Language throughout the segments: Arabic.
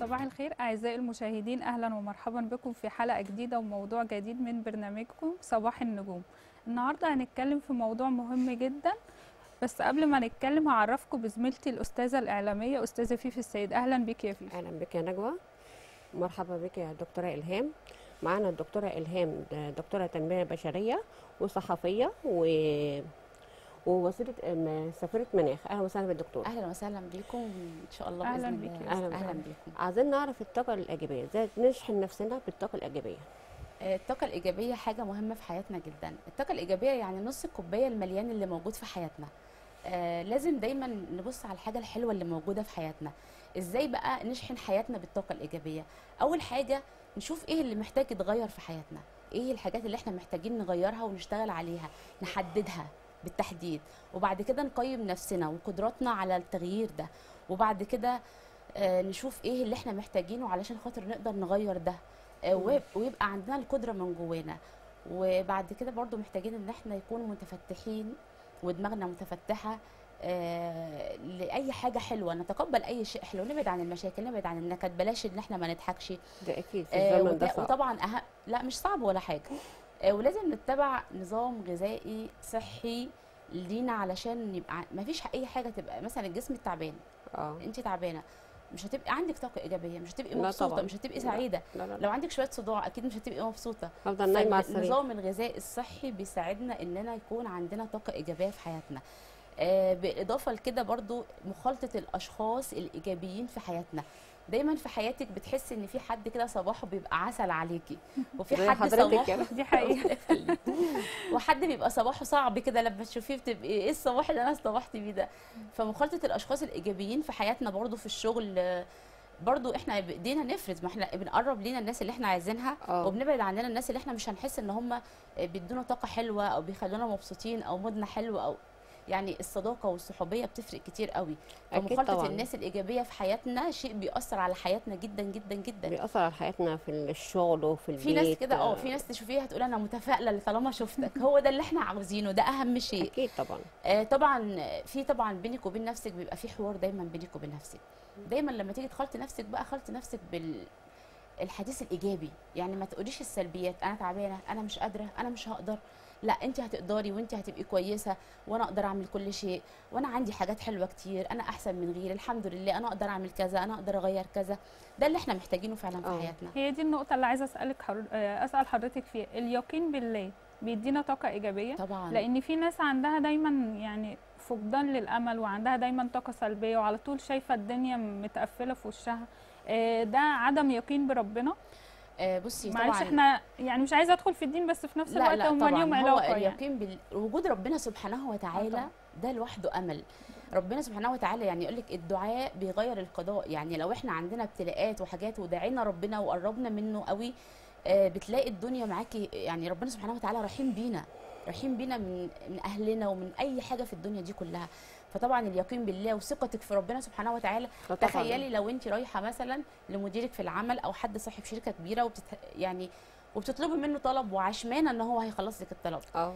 صباح الخير أعزائي المشاهدين أهلا ومرحبا بكم في حلقة جديدة وموضوع جديد من برنامجكم صباح النجوم. النهاردة هنتكلم في موضوع مهم جدا بس قبل ما نتكلم هعرفكم بزميلتي الأستاذة الإعلامية أستاذة فيفي السيد. أهلا بك يا فيفي. أهلا بك يا نجوى. مرحبا بك يا دكتورة إلهام. معانا الدكتورة إلهام ده دكتورة تنمية بشرية وصحفية و ووزيرة م- سفيرة مناخ. أهلا وسهلا بالدكتور. أهلا وسهلا بيكم إن شاء الله أهلاً باذن الله أهلاً أهلا وسهلاً. بيكم عايزين نعرف الطاقة الإيجابية. إزاي نشحن نفسنا بالطاقة الإيجابية؟ آه، الطاقة الإيجابية حاجة مهمة في حياتنا جدا. الطاقة الإيجابية يعني نص الكوباية المليان اللي موجود في حياتنا. آه لازم دايما نبص على الحاجة الحلوة اللي موجودة في حياتنا. إزاي بقى نشحن حياتنا بالطاقة الإيجابية؟ أول حاجة نشوف إيه اللي محتاج يتغير في حياتنا. إيه الحاجات اللي إحنا محتاجين نغيرها ونشتغل عليها نحددها. بالتحديد. وبعد كده نقيم نفسنا وقدراتنا على التغيير ده. وبعد كده آه، نشوف إيه اللي إحنا محتاجينه علشان خاطر نقدر نغير ده. آه، ويب- ويبقى عندنا القدرة من جوانا. وبعد كده برضو محتاجين إن إحنا نكون متفتحين ودماغنا متفتحة آه، لأي حاجة حلوة. نتقبل أي شيء حلو. نبعد عن المشاكل نبعد عن النكد. بلاش إن إحنا ما نضحكش. ده أكيد في آه، الزمن ده صعب. وطبعا أهم لا مش صعب ولا حاجة. ولازم نتبع نظام غذائي صحي لينا علشان يبقى ما فيش أي حاجة تبقى مثلا الجسم التعبان آه. أنت تعبانة مش هتبقي عندك طاقة إيجابية مش هتبقي مبسوطة طبعاً. مش هتبقي. سعيدة. لا لا لو لا عندك شوية صداع أكيد مش هتبقي مبسوطة. هفضل نايمة على السرير. فالنظام الغذائي الصحي بيساعدنا إننا يكون عندنا طاقة إيجابية في حياتنا. آه، بالاضافه لكده برضو مخالطة الأشخاص الإيجابيين في حياتنا. دايما في حياتك بتحسي إن في حد كده صباحه بيبقى عسل عليكي وفي حد صباحه. دي حقيقة. وحد بيبقى صباحه صعب كده لما تشوفيه بتبقي إيه الصباح اللي أنا صبحت بيه ده؟ فمخالطة الأشخاص الإيجابيين في حياتنا برضو في الشغل آه، برضو إحنا بايدينا نفرز ما إحنا بنقرب لينا الناس اللي إحنا عايزينها آه. وبنبعد عننا الناس اللي إحنا مش هنحس إن هم بيدونا طاقة حلوة أو بيخلونا مبسوطين أو مودنا حلو أو يعني الصداقة والصحوبية بتفرق كتير قوي. فمخالطة الناس الإيجابية في حياتنا شيء بيأثر على حياتنا جدا جدا جدا. بيأثر على حياتنا في الشغل وفي البيت. في ناس كده آه في ناس تشوفيها تقول أنا متفائلة طالما شفتك. هو ده اللي إحنا عاوزينه ده أهم شيء. أكيد طبعا. آه طبعا في طبعا بينك وبين نفسك بيبقى في حوار دايما بينك وبين نفسك. دايما لما تيجي تخلطي نفسك بقى خلطي نفسك بال الحديث الإيجابي. يعني ما تقوليش السلبيات أنا تعبانة أنا مش قادرة أنا مش هقدر. لا انت هتقدري وانت هتبقي كويسة وأنا أقدر اعمل كل شيء. وأنا عندي حاجات حلوة كتير أنا احسن من غيري الحمد لله. أنا أقدر اعمل كذا أنا أقدر اغير كذا. ده اللي إحنا محتاجينه فعلا في آه. حياتنا. هي دي النقطة اللي عايزة أسألك حر... أسأل حضرتك فيها. اليقين بالله بيدينا طاقة إيجابية؟ طبعا. لأن في ناس عندها دايما يعني فقدان للأمل وعندها دايما طاقة سلبية وعلى طول شايفة الدنيا متقفلة في وشها. آه، ده عدم يقين بربنا؟ آه بصي معلش طبعا إحنا يعني مش عايزة أدخل في الدين بس في نفس الوقت هم ليهم علاقة يعني. اليقين بال... وجود ربنا سبحانه وتعالى. ده لوحده أمل. ربنا سبحانه وتعالى يعني يقول لك الدعاء بيغير القضاء. يعني لو إحنا عندنا ابتلاءات وحاجات ودعينا ربنا وقربنا منه قوي آه، بتلاقي الدنيا معاكي يعني ربنا سبحانه وتعالى رحيم بينا. رحيم بينا من من أهلنا ومن أي حاجة في الدنيا دي كلها. فطبعا اليقين بالله وثقتك في ربنا سبحانه وتعالى. طبعاً. تخيلي لو انت رايحة مثلا لمديرك في العمل أو حد صاحب شركة كبيرة وبتت... يعني وبتطلبي منه طلب وعشمانة إن هو هيخلص لك الطلب. آه.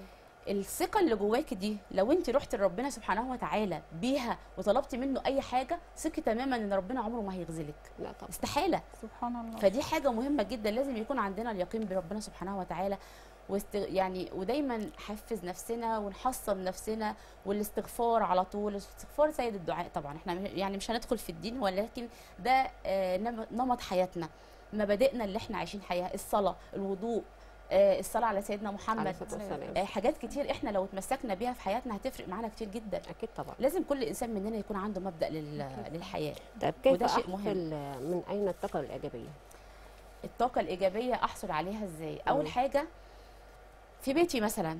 الثقة اللي جواكي دي لو انت رحت لربنا سبحانه وتعالى بيها وطلبتي منه أي حاجة ثقي تماما إن ربنا عمره ما هيخذلك لا طبعا. استحالة. سبحان الله. فدي حاجة مهمة جدا لازم يكون عندنا اليقين بربنا سبحانه وتعالى. واست... يعني ودايما حفز نفسنا ونحصن نفسنا والاستغفار على طول. الاستغفار سيد الدعاء طبعا. إحنا يعني مش هندخل في الدين ولكن ده آه، نم- نمط حياتنا. مبادئنا اللي إحنا عايشين حياة الصلاة الوضوء آه، الصلاة على سيدنا محمد. والسلام. آه، حاجات كتير إحنا لو اتمسكنا بيها في حياتنا هتفرق معانا كتير جدا. أكيد طبعا. لازم كل إنسان مننا يكون عنده مبدأ لل... للحياة. طيب كيف وده شيء أحصل مهم. من أين الطاقة الإيجابية؟ الطاقة الإيجابية أحصل عليها إزاي؟ أول مم. في بيتي مثلا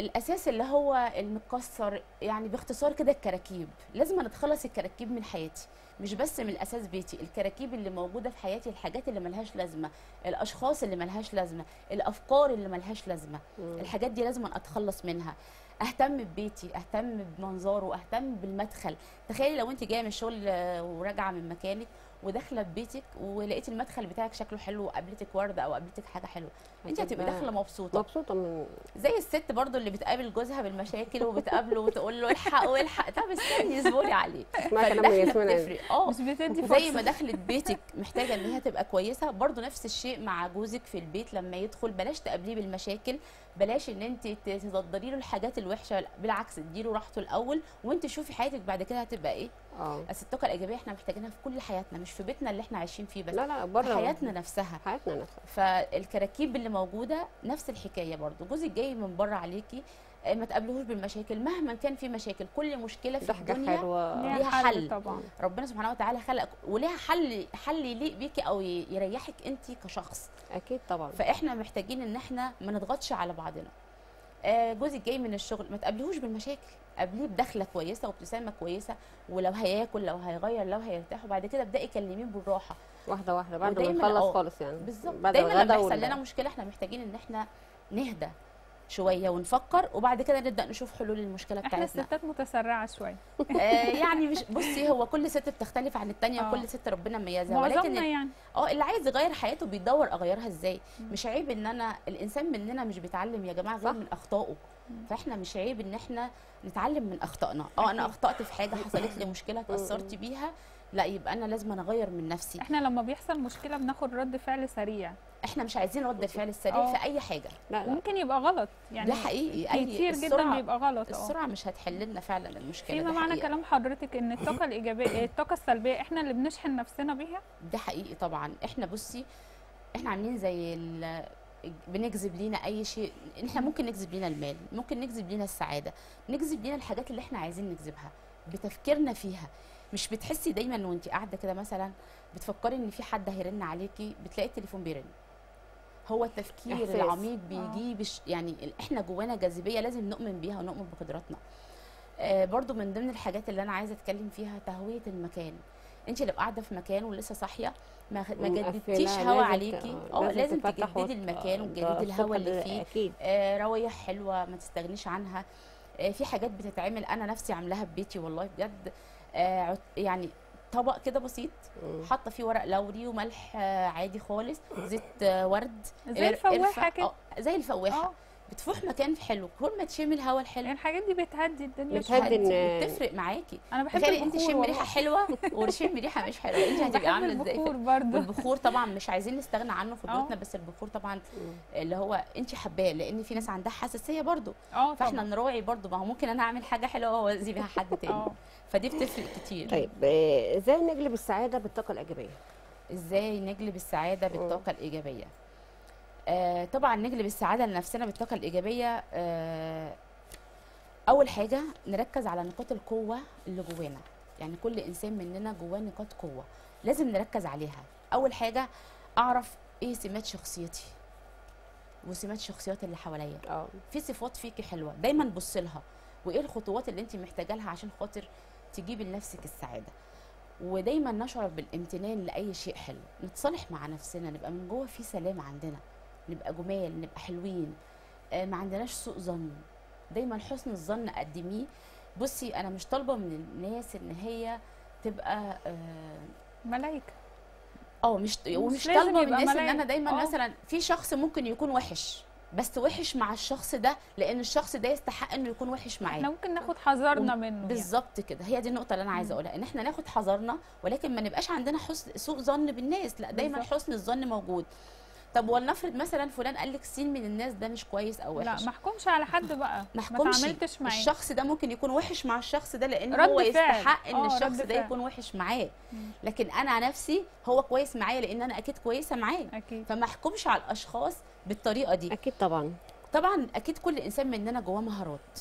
الأساس اللي هو المكسر يعني باختصار كده الكراكيب. لازم أنا أتخلص الكراكيب من حياتي. مش بس من أساس بيتي الكراكيب اللي موجودة في حياتي الحاجات اللي ملهاش لازمة الأشخاص اللي ملهاش لازمة الأفكار اللي ملهاش لازمة. مم. الحاجات دي لازم أتخلص منها. أهتم ببيتي أهتم بمنظره أهتم بالمدخل. تخيلي لو انت جاية من الشغل آه، وراجعة من مكانك وداخلة ببيتك ولقيتي المدخل بتاعك شكله حلو وقابلتك ورده أو قابلتك حاجة حلوة أنت هتبقي داخلة مبسوطة. مبسوطة من زي الست برضو اللي بتقابل جوزها بالمشاكل وبتقابله وتقول له الحق والحق. طب استني اصبري عليه. بتفرق آه. مش بتدي زي ما دخلت بيتك محتاجة إن هي تبقى كويسة. برضو نفس الشيء مع جوزك في البيت لما يدخل. بلاش تقابليه بالمشاكل. بلاش إن أنت تصدري له الحاجات الوحشة. بالعكس اديله راحته الأول وأنت شوفي حياتك بعد كده هتبقى إيه. آه بس الطاقة الإيجابية إحنا محتاجينها في كل حياتنا مش في بيتنا اللي إحنا عايشين فيه بس لا لا في بره حياتنا نفسها. حياتنا نفسها. فالكراكيب اللي موجودة نفس الحكاية برضو. جوزك جاي من بره عليكي آه، ما تقابلوش بالمشاكل. مهما كان في مشاكل كل مشكلة في الدنيا حلوة. ليها حل. حل. طبعا. ربنا سبحانه وتعالى خلق وليها حل حل يليق بيكي أو يريحك أنت كشخص. أكيد طبعا. فإحنا محتاجين إن إحنا ما نضغطش على بعضنا. آه، جوزك جاي من الشغل ما تقابليهوش بالمشاكل. قابليه بدخلة كويسة وابتسامة كويسة ولو هياكل لو هيغير لو هيرتاح وبعد كده ابدأي كلميه بالراحة. واحدة واحدة بعد ما نخلص آه، خالص يعني. بالظبط. بعد دايما لما يحصل لنا مشكلة إحنا محتاجين ان إحنا نهدى شوية ونفكر وبعد كده نبدأ نشوف حلول المشكلة إحنا بتاعتنا. الستات متسرعة شوية. آه يعني مش بصي هو كل ست بتختلف عن التانية آه. وكل ست ربنا مميزها ولكن معظمنا يعني. آه اللي عايز يغير حياته بيدور أغيرها إزاي؟ مش عيب إن أنا الإنسان مننا مش بيتعلم يا جماعة غير. من أخطائه. فاحنا مش عيب ان إحنا نتعلم من اخطائنا. آه أنا اخطأت في حاجة حصلت لي مشكلة اتأثرت بيها لا يبقى أنا لازم أنا أغير من نفسي. إحنا لما بيحصل مشكلة بناخد رد فعل سريع. إحنا مش عايزين رد الفعل السريع آه. في أي حاجة. لا لا. وممكن يبقى غلط. يعني ده حقيقي. أي كتير جدا بيبقى غلط. آه. السرعة مش هتحل لنا فعلا المشكلة فيما معنى. كلام حضرتك إن الطاقة الإيجابية الطاقة السلبية إحنا اللي بنشحن نفسنا بيها؟ ده حقيقي طبعا. إحنا بصي إحنا عاملين زي بنجذب لينا أي شيء. إحنا ممكن نجذب لينا المال ممكن نجذب لينا السعادة نجذب لينا الحاجات اللي إحنا عايزين نجذبها بتفكيرنا فيها. مش بتحسي دايما وانت قاعدة كده مثلا بتفكري إن في حد هيرن عليكي بتلاقي التليفون بيرن. هو التفكير إحساس. العميق بيجيب الش- يعني إحنا جوانا جاذبية لازم نؤمن بيها ونؤمن بقدراتنا. آه برضو من ضمن الحاجات اللي أنا عايزة أتكلم فيها تهوية المكان. انت لو قاعدة في مكان ولسه صاحية ما ما جددتيش هوا عليكي. آه لازم تجددي المكان آه، وتجددي ده الهوا الصبح اللي فيه. أكيد. آه روايح حلوة ما تستغنيش عنها. آه في حاجات بتتعمل أنا نفسي عاملاها في بيتي والله بجد. آه يعني طبق كده بسيط. حاطة فيه ورق لوري وملح آه عادي خالص زيت آه ورد زي آه، الفواحة كده. آه، زي الفواحة. بتفوح مكان حلو. كل ما تشمي الهوا الحلو. يعني الحاجات دي بتهدي الدنيا بتهدي بتفرق معاكي. أنا بحب تخيلي انت البخور شمي. ريحة حلوة وشمي ريحة مش حلوة. انت هتبقي عاملة إزاي؟ البخور برضه. والبخور طبعا مش عايزين نستغنى عنه في آه. بيوتنا بس البخور طبعا اللي هو انت حباه لأن في ناس عندها حساسية برضو آه فإحنا نراعي برضو ما هو ممكن أنا أعمل حاجة حلوة واذي بيها حد تاني. آه. فدي بتفرق كتير. طيب آه، إزاي نجلب السعادة بالطاقة الإيجابية؟ إزاي نجلب السعادة بالطاقة الإيجابية؟ آه طبعا نجلب السعادة لنفسنا بالطاقة الإيجابية. آه أول حاجة نركز على نقاط القوة اللي جوانا. يعني كل إنسان مننا جواه نقاط قوة لازم نركز عليها. أول حاجة أعرف إيه سمات شخصيتي وسمات شخصيات اللي حواليا. آه. في صفات فيكي حلوة دايما بص لها. وإيه الخطوات اللي انت محتاجة لها عشان خاطر تجيبي لنفسك السعادة؟ ودايما نشعر بالامتنان لأي شيء حلو. نتصالح مع نفسنا نبقى من جوه في سلام عندنا. نبقى جمال نبقى حلوين. آه ما عندناش سوء ظن. دايما حسن الظن قدميه. بصي أنا مش طالبة من الناس إن هي تبقى آه ملايكة. آه مش ومش طالبة من الناس إن. أنا دايما آه. مثلا في شخص ممكن يكون وحش بس وحش مع الشخص ده لأن الشخص ده يستحق إنه يكون وحش معاه. إحنا ممكن ناخد حذرنا منه يعني. بالظبط كده. هي دي النقطة اللي أنا عايزة أقولها إن إحنا ناخد حذرنا ولكن ما نبقاش عندنا حسن سوء ظن بالناس. لا دايما بالظبط. حسن الظن موجود. طب ولنفرض مثلا فلان قال لك سين من الناس ده مش كويس أو لا وحش؟ ما احكمش على حد بقى. ما تعاملتش معاه. الشخص ده ممكن يكون وحش مع الشخص ده لأن رد هو. يستحق إن آه، الشخص ده. يكون وحش معاه. لكن أنا نفسي هو كويس معايا لأن أنا أكيد كويسة معاه. أكيد. فما احكمش على الأشخاص بالطريقة دي. أكيد طبعا. طبعا أكيد كل إنسان مننا جواه مهارات.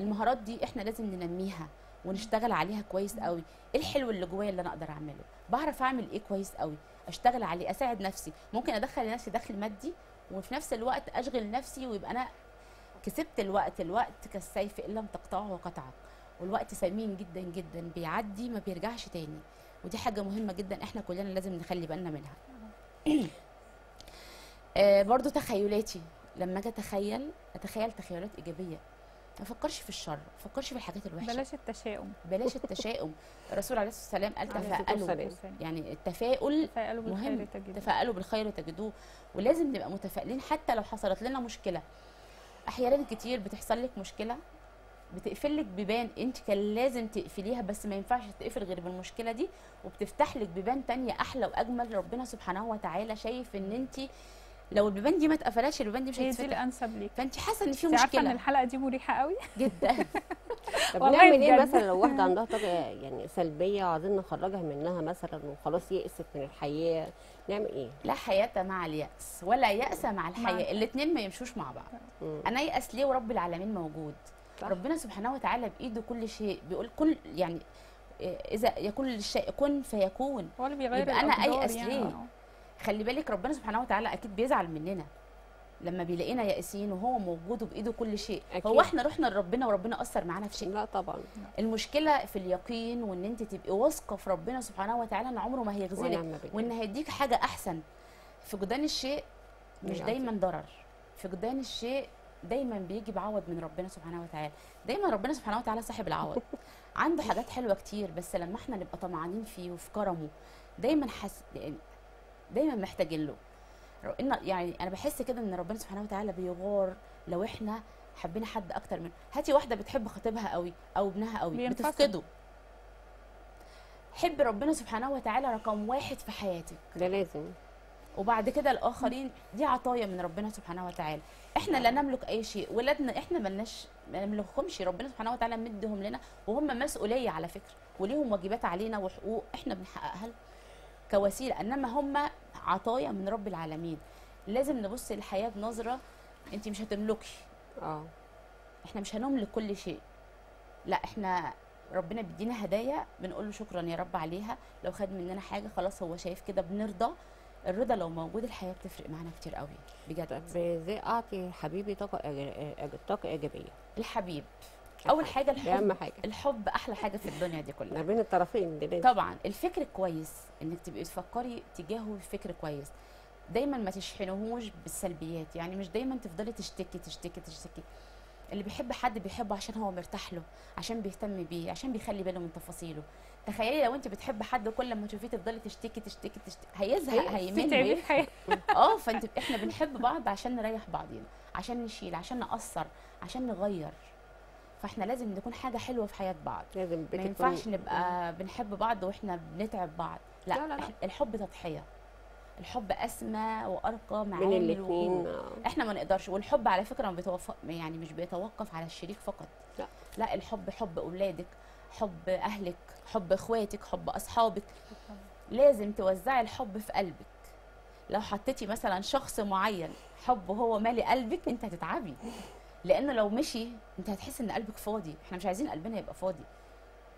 المهارات دي إحنا لازم ننميها ونشتغل عليها كويس قوي. إيه الحلو اللي جوايا اللي أنا أقدر أعمله؟ بعرف أعمل إيه كويس قوي؟ أشتغل عليه أساعد نفسي. ممكن أدخل لنفسي دخل مادي وفي نفس الوقت أشغل نفسي ويبقى أنا كسبت الوقت الوقت كالسيف إن لم تقطعه وقطعك. والوقت ثمين جدا جدا. بيعدي ما بيرجعش تاني. ودي حاجة مهمة جدا إحنا كلنا لازم نخلي بالنا منها. آه برضو تخيلاتي. لما أجي أتخيل أتخيل تخيلات إيجابية. ما تفكرش في الشر ما تفكرش في الحاجات الوحشة. بلاش التشاؤم. بلاش التشاؤم. الرسول عليه الصلاة والسلام قال والسلام. يعني التفاؤل تفائلوا مهم. تفاءلوا بالخير تجدوه ولازم نبقى متفائلين حتى لو حصلت لنا مشكلة. أحيانا كتير بتحصل لك مشكلة بتقفل لك بيبان أنت كان لازم تقفليها بس ما ينفعش تقفل غير بالمشكلة دي وبتفتح لك بيبان تانية أحلى وأجمل. ربنا سبحانه وتعالى شايف إن أنت لو البيبان دي ما اتقفلتش البيبان دي مش هي دي هتتفتح الانسب ليك فانت حاسة إن في انت عارفه إن مشكله الحلقة دي مريحة قوي جدا طب والله نعمل إيه. مثلا لو واحدة عندها طاقة يعني سلبية وعايزين نخرجها منها مثلا وخلاص يئست من الحياة نعمل إيه؟ لا حياة مع اليأس ولا يأس مع الحياة الاثنين ما يمشوش مع بعض مم. أنا يأس ليه ورب العالمين موجود صح. ربنا سبحانه وتعالى بإيده كل شيء بيقول كل يعني إذا يكون الشيء كن فيكون هو اللي بيغير يبقى أنا الأقدار أيأس يعني. ليه؟ خلي بالك ربنا سبحانه وتعالى أكيد بيزعل مننا. لما بيلاقينا يائسين وهو موجود وبإيده كل شيء. أكيد. هو إحنا رحنا لربنا وربنا أثر معانا في شيء. لا طبعا. المشكلة في اليقين وإن أنت تبقي واثقة في ربنا سبحانه وتعالى إن عمره ما هيخذلك وإن هيديك حاجة أحسن. فقدان الشيء مش. دايما ضرر. فقدان الشيء دايما بيجي بعوض من ربنا سبحانه وتعالى. دايما ربنا سبحانه وتعالى صاحب العوض. عنده حاجات حلوة كتير بس لما إحنا نبقى طمعانين فيه وفي كرمه دايما حس يعني دايما محتاجين له. إن يعني أنا بحس كده إن ربنا سبحانه وتعالى بيغار لو إحنا حبينا حد أكتر منه هاتي واحدة بتحب خطيبها قوي أو ابنها قوي بينفصل. بتفقده. حب ربنا سبحانه وتعالى رقم واحد في حياتك. ده لازم. وبعد كده الآخرين دي عطايا من ربنا سبحانه وتعالى. إحنا لا نملك أي شيء ولادنا إحنا ملناش ما نملكهمش. ربنا سبحانه وتعالى مدهم لنا وهم مسؤولية على فكرة وليهم واجبات علينا وحقوق إحنا بنحققها كوسيلة إنما هم عطايا من رب العالمين. لازم نبص للحياة بنظرة انت مش هتملكي. آه. إحنا مش هنملك كل شيء. لا إحنا ربنا بيدينا هدايا بنقول له شكرا يا رب عليها. لو خد مننا حاجة خلاص هو شايف كده بنرضى. الرضا لو موجود الحياة بتفرق معانا كتير قوي. بجد. طب إزاي اعطي حبيبي طاقة طاقة إيجابية. الحبيب. أول حاجة دي اهم الحب حاجة. الحب أحلى حاجة في الدنيا دي ما كلها بين الطرفين لازم طبعا الفكر كويس إنك تبقي تفكري تجاهه فكر كويس. دايما ما تشحنهوش بالسلبيات يعني مش دايما تفضلي تشتكي تشتكي تشتكي. اللي بيحب حد بيحبه عشان هو مرتاح له عشان بيهتم بيه عشان بيخلي باله من تفاصيله. تخيلي لو أنت بتحب حد كل ما تشوفيه تفضلي تشتكي تشتكي تشتكي. هيزهق هي- هيمل آه فأنت إحنا بنحب بعض عشان نريح بعضينا عشان نشيل عشان نقصر عشان نغير. فاحنا لازم نكون حاجة حلوة في حياة بعض. لازم ما ينفعش نبقى بنحب بعض وإحنا بنتعب بعض. لا, لا، لا، لا. الحب تضحية. الحب أسمى وأرقى الوجود. الاثنين إحنا ما نقدرش والحب على فكرة ما بيتوفق يعني مش بيتوقف على الشريك فقط. لا. لا الحب حب أولادك حب أهلك حب إخواتك حب أصحابك. لازم توزعي الحب في قلبك. لو حطيتي مثلا شخص معين حب هو مالي قلبك أنت هتتعبي. لأنه لو مشي أنت هتحس إن قلبك فاضي. إحنا مش عايزين قلبنا يبقى فاضي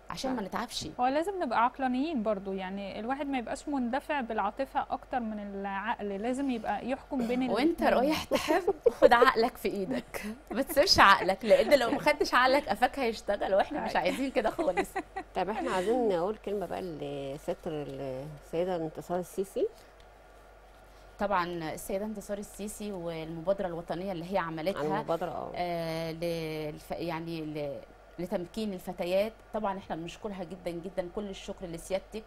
عشان ما نتعبش. هو لازم نبقى عقلانيين برضو. يعني الواحد ما يبقاش مندفع بالعاطفة أكتر من العقل. لازم يبقى يحكم بين وأنت. رايح تحب خد عقلك في إيدك. ما تسيبش عقلك لأن لو ما خدتش عقلك قفاك هيشتغل وإحنا مش عايزين كده خالص. طب إحنا عايزين نقول كلمة بقى لستر السيدة انتصار السيسي. طبعا السيدة انتصار السيسي والمبادرة الوطنية اللي هي عملتها المبادرة آه. آه للف... يعني ل... لتمكين الفتيات. طبعا إحنا بنشكرها جدا جدا كل الشكر لسيادتك.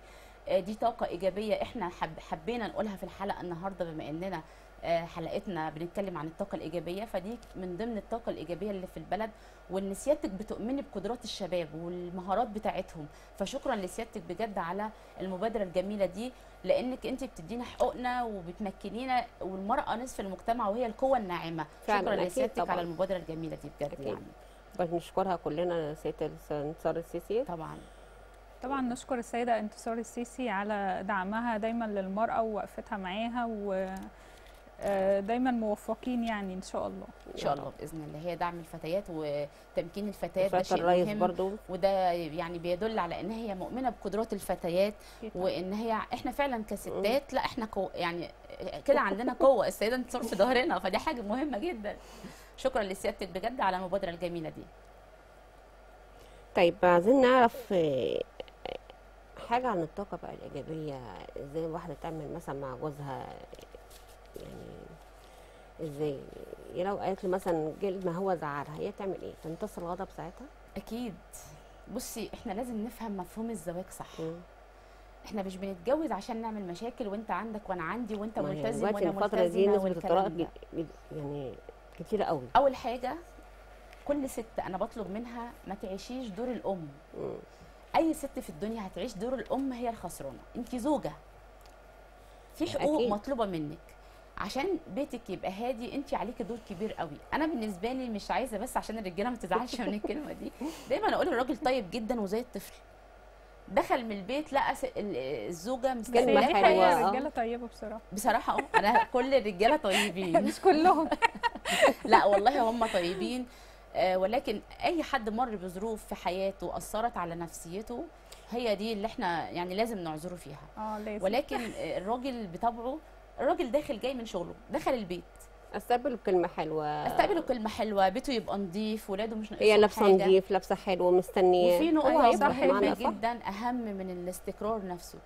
آه دي طاقة إيجابية إحنا حب... حبينا نقولها في الحلقة النهارده بما إننا آه حلقتنا بنتكلم عن الطاقة الإيجابية. فدي من ضمن الطاقة الإيجابية اللي في البلد وإن سيادتك بتؤمني بقدرات الشباب والمهارات بتاعتهم. فشكرا لسيادتك بجد على المبادرة الجميلة دي لأنك أنت بتدينا حقوقنا وبتمكنينا والمرأة نصف المجتمع وهي القوة الناعمة. فعلاً، شكرا لسيادتك طبعاً. على المبادرة الجميلة دي بجد أكيد. يعني. بنشكرها كلنا سيده انتصار السيسي. طبعا. طبعا نشكر السيدة انتصار السيسي على دعمها دايما للمرأة ووقفتها معاها و آه، دايما موفقين يعني إن شاء الله. إن شاء الله بإذن الله. هي دعم الفتيات وتمكين الفتيات ده شيء مهم. برضو. وده يعني بيدل على إن هي مؤمنة بقدرات الفتيات وإن هي إحنا فعلا كستات لا إحنا قو يعني كده عندنا قوة. السيدة انتصار في ظهرنا فدي حاجة مهمة جدا. شكرا لسيادتك بجد على المبادرة الجميلة دي. طيب عايزين نعرف آه، حاجة عن الطاقة بقى الإيجابية. إزاي الواحدة تعمل مثلا مع جوزها يعني إزاي؟ يعني لو قالت له مثلا جلد ما هو زعلها هي تعمل إيه؟ تمتص الغضب ساعتها؟ أكيد. بصي إحنا لازم نفهم مفهوم الزواج صح. مم. إحنا مش بنتجوز عشان نعمل مشاكل وأنت عندك وأنا عندي وأنت ملتزم وأنا الفترة دي ملتزمة نسبة الطلاق يعني كتيرة قوي. أول حاجة كل ست أنا بطلب منها ما تعيشيش دور الأم. مم. أي ست في الدنيا هتعيش دور الأم هي الخسرانة. انت زوجة. في حقوق أكيد. مطلوبة منك. عشان بيتك يبقى هادي انت عليكي دور كبير قوي. أنا بالنسبة لي مش عايزة بس عشان الرجالة ما تزعلش من الكلمة دي. دايما أقول الراجل طيب جدا وزي الطفل. دخل من البيت لقى الزوجة آه. الرجالة طيبة بصراحة. بصراحة آه أنا كل الرجالة طيبين. مش كلهم. لا والله هم طيبين. آه، ولكن أي حد مر بظروف في حياته أثرت على نفسيته هي دي اللي إحنا يعني لازم نعذره فيها. آه لازم. ولكن آه، الراجل بطبعه الراجل داخل جاي من شغله دخل البيت أستقبله بكلمة حلوة أستقبله كلمه حلوة بيته يبقى نظيف ولاده مش ناقصهم هي لابسه. نظيف لابسة حلوة مستنية وفي نقطة أيوة، مهمه. جدا أهم من الاستقرار نفسه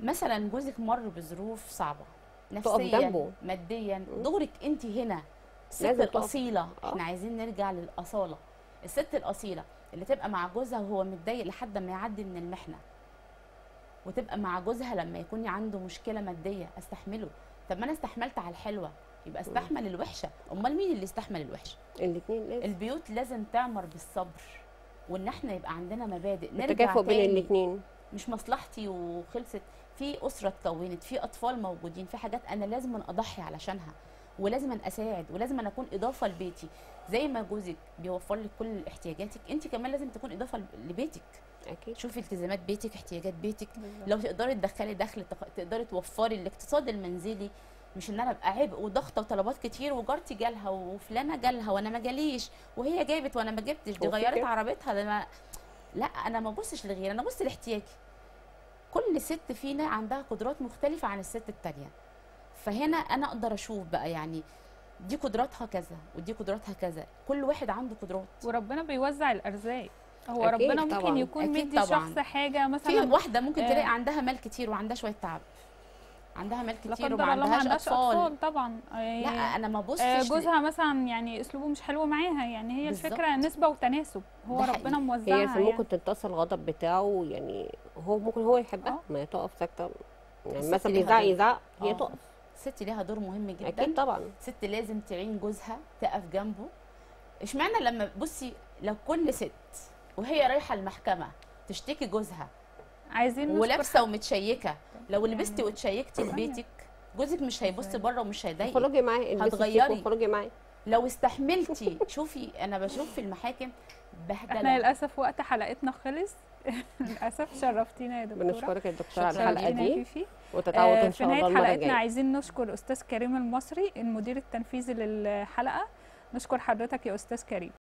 مثلا جوزك مر بظروف صعبة نفسيا. ماديا. دورك أنت هنا الست. الأصيلة آه. إحنا عايزين نرجع للأصالة الست الأصيلة اللي تبقى مع جوزها وهو متضايق لحد ما يعدي من المحنة وتبقى مع جوزها لما يكون عنده مشكلة مادية أستحمله طب ما أنا استحملت على الحلوة يبقى استحمل الوحشة. أمال مين اللي يستحمل الوحشة؟ الاثنين لازم. البيوت لازم تعمر بالصبر وإن إحنا يبقى عندنا مبادئ. نرجع التكافؤ بين الاثنين مش مصلحتي وخلصت. في أسرة اتكونت في أطفال موجودين في حاجات أنا لازم أضحي علشانها ولازم أن أساعد ولازم أن أكون إضافة لبيتي. زي ما جوزك بيوفر لك كل احتياجاتك أنت كمان لازم تكون إضافة لبيتك. أكيد. شوفي التزامات بيتك احتياجات بيتك. بالظبط. لو تقدري تدخلي دخل تق- تقدري توفري الاقتصاد المنزلي. مش إن أنا أبقى عبء وضغطة وطلبات كتير وجارتي جالها وفلانة جالها وأنا ما جاليش وهي جابت وأنا ما جبتش دي غيرت؟ عربيتها. ده ما لا أنا ما ابصش لغيري أنا ابص لاحتياجي. كل ست فينا عندها قدرات مختلفة عن الست التانية. فهنا أنا أقدر أشوف بقى يعني دي قدراتها كذا ودي قدراتها كذا. كل واحد عنده قدرات. وربنا بيوزع الأرزاق. هو أكيد ربنا ممكن طبعاً. يكون مدي طبعاً. شخص حاجة في مثلا واحدة ممكن آه. تلاقي عندها مال كتير وعندها شوية تعب عندها مال لا كتير وما عندهاش أطفال أطفال طبعا لا آه، أنا ما ببصش آه، جوزها مثلا يعني أسلوبه مش حلو معاها يعني هي بالظبط. الفكرة نسبة وتناسب هو ربنا. موزعها هي يعني. ممكن تمتص الغضب بتاعه يعني هو ممكن هو يحبها آه. ما هي تقف ساكتة يعني الست مثلا بيزعق. يزعق هي آه. تقف الست ليها دور مهم جدا أكيد طبعا ست لازم تعين جوزها تقف جنبه اشمعنى لما بصي لو كل ست وهي رايحة المحكمة تشتكي جوزها. عايزين ولابسة ومتشيكة. لو لبستي يعني وتشيكتي لبيتك جوزك مش هيبص؟ بره ومش هيضايقك. خرجي معاه البسي هتغيري. وخرجي معاه لو استحملتي. شوفي أنا بشوف في المحاكم إحنا بهدله للأسف وقت حلقتنا خلص. للأسف شرفتينا يا دكتورة. بنشكرك يا دكتورة على الحلقة دي. فيفي وتتعوض آه، إن في شاء الله نهايه المرة حلقتنا عايزين نشكر أستاذ كريم المصري المدير التنفيذي للحلقة. نشكر حضرتك يا أستاذ كريم.